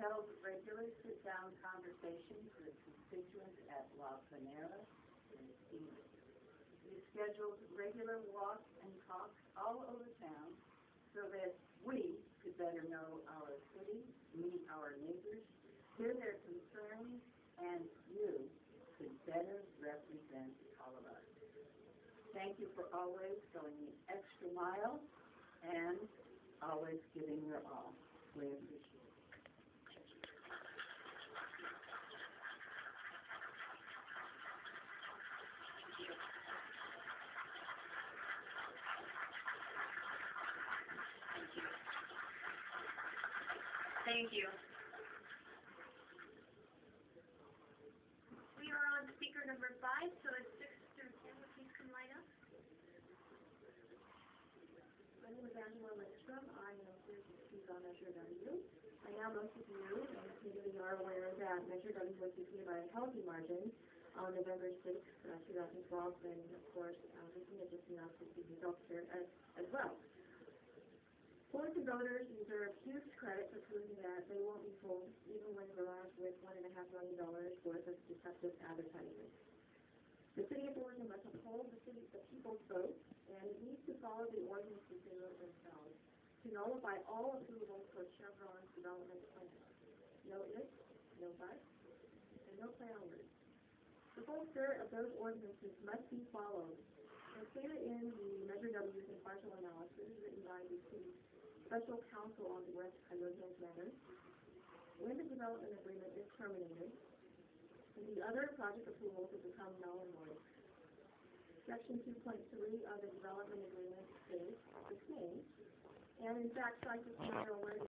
held regular sit-down conversations with constituents at La Panera and Stevens. We scheduled regular walks and talks all over town so that we could better know our city, meet our neighbors, hear their concerns, and you could better represent us. Thank you for always going the extra mile and always giving your all. We appreciate it. Thank you. We are on speaker number five, so it's six through ten, please come line up? My name is Angela Lindstrom. I am here to speak on Measure W. I know most of you, community are aware that Measure W was defeated by a healthy margin on November sixth, uh, two thousand twelve, and of course, uh, looking just to see results here as, as well. Fullerton voters deserve huge credit for proving that they won't be fooled even when barraged with one and a half million dollars worth of deceptive advertising. The city of Fullerton must uphold the city, the people's vote, and it needs to follow the ordinances they wrote themselves to nullify all approvals for Chevron's development plan. No ifs, no buts, and no play on words. The full spirit of those ordinances must be followed. As stated in the Measure W's impartial analysis written by the city's special counsel on the West Hills matter, when the development agreement is terminated, the other project approvals will become null and void. Section two point three of the development agreement states the same, and in fact, cites a scenario where the